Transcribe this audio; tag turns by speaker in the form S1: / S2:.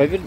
S1: Vai vir